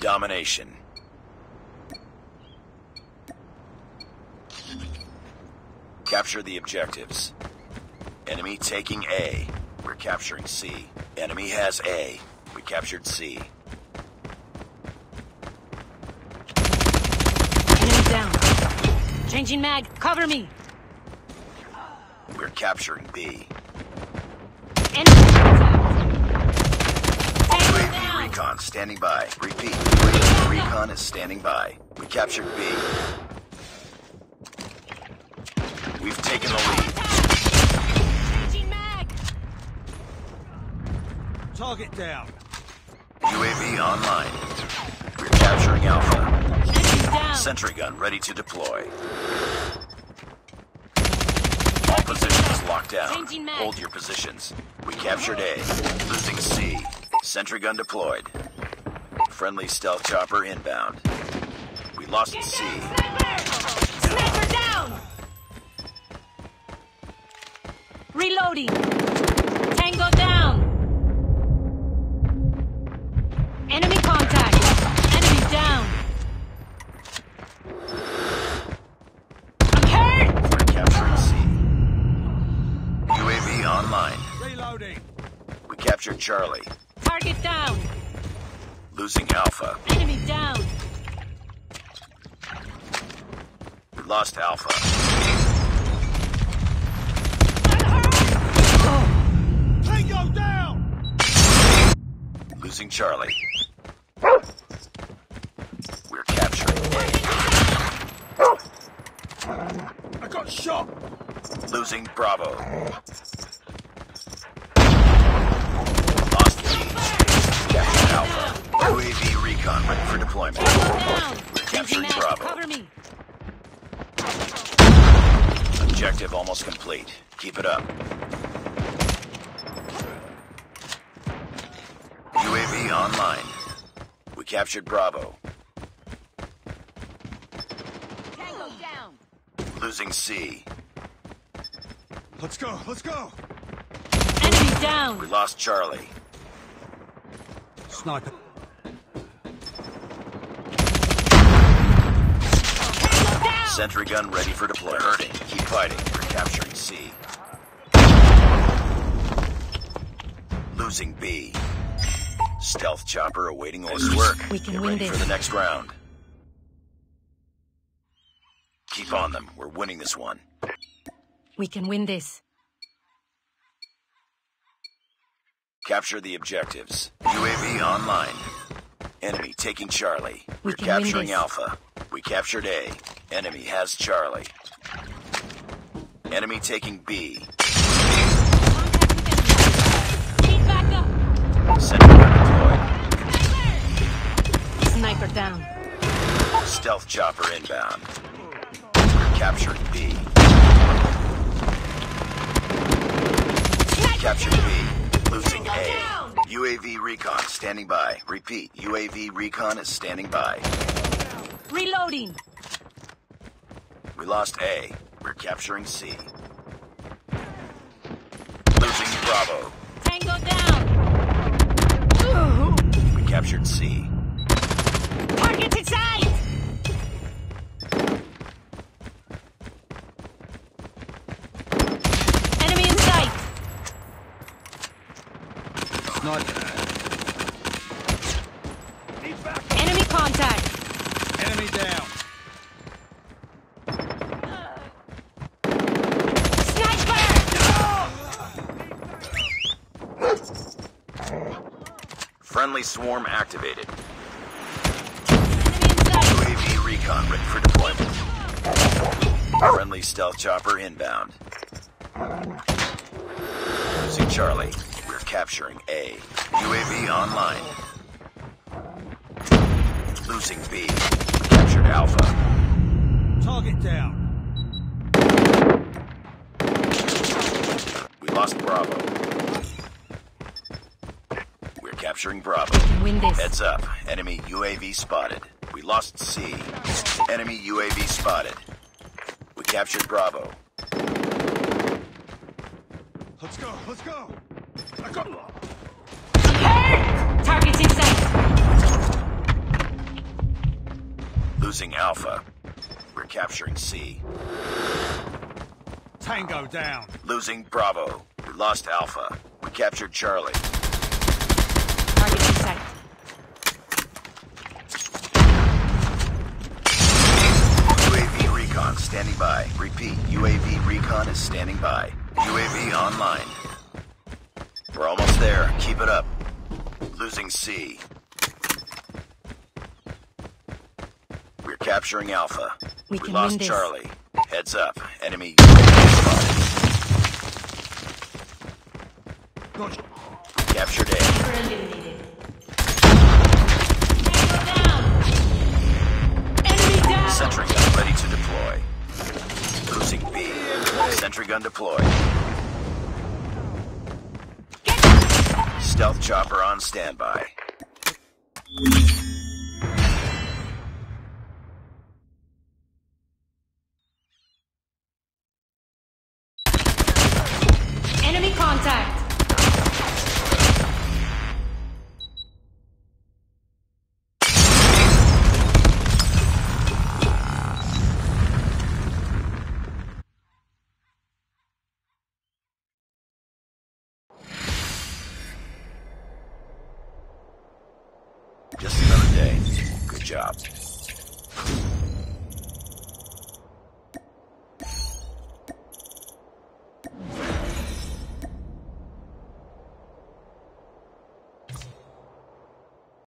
Domination. Capture the objectives. Enemy taking A. We're capturing C. Enemy has A. We captured C. Enemy down. Changing mag. Cover me. We're capturing B. Enemy contact. Tango UAV recon standing by. Repeat. UAV recon is standing by. We captured B. We've taken the lead. Changing mag. Target down. UAV online. We're capturing Alpha. Down. Sentry gun ready to deploy. All positions locked down. Hold your positions. We captured A. Losing C. Sentry gun deployed. Friendly stealth chopper inbound. We lost C. Sniper down. Reloading. Captured Charlie. Target down. Losing Alpha. Enemy down. We lost Alpha. Tango down. Losing Charlie. We're capturing A. I got shot. Losing Bravo. Deployment. Capturing Bravo. Cover me. Objective almost complete. Keep it up. UAV online. We captured Bravo. Tango down. Losing C. Let's go. Let's go. Enemy down! We lost Charlie. Sniper. Down. Sentry gun ready for deployment. Hurting. Keep fighting. We're capturing C. Losing B. Stealth chopper awaiting orders. work. We can Get win ready this. for the next round. Keep on them. We're winning this one. We can win this. Capture the objectives. UAV online. Enemy taking Charlie. We We're capturing. Alpha. We captured A. Enemy has Charlie. Enemy taking B. Sniper down. Stealth chopper inbound. We're B. Captured B. Losing A. UAV recon standing by. Repeat. UAV recon is standing by. Reloading. We lost A. We're capturing C. Losing Bravo. Tango down. We captured C. Target in sight. Enemy in sight. Sniper. Enemy contact. Enemy down. Sniper. Friendly swarm activated. Enemy in sight. UAV recon ready for deployment. Friendly stealth chopper inbound. Losing Charlie. We're capturing A. UAV online. Losing B. Captured Alpha. Target down. We lost Bravo. We're capturing Bravo. Win this. Heads up. Enemy UAV spotted. We lost C. Enemy UAV spotted. We captured Bravo. Let's go, let's go. I got... Hurt! Targets in sight. Losing Alpha. We're capturing C. Tango down. Losing Bravo. We lost Alpha. We captured Charlie. By. Repeat, UAV recon is standing by. UAV online. We're almost there. Keep it up. Losing C. We're capturing Alpha. We can lost win this. Charlie. Heads up. Enemy UAV spotted. Roger. Captured A. gun deployed. Stealth chopper on standby. Enemy contact. Job.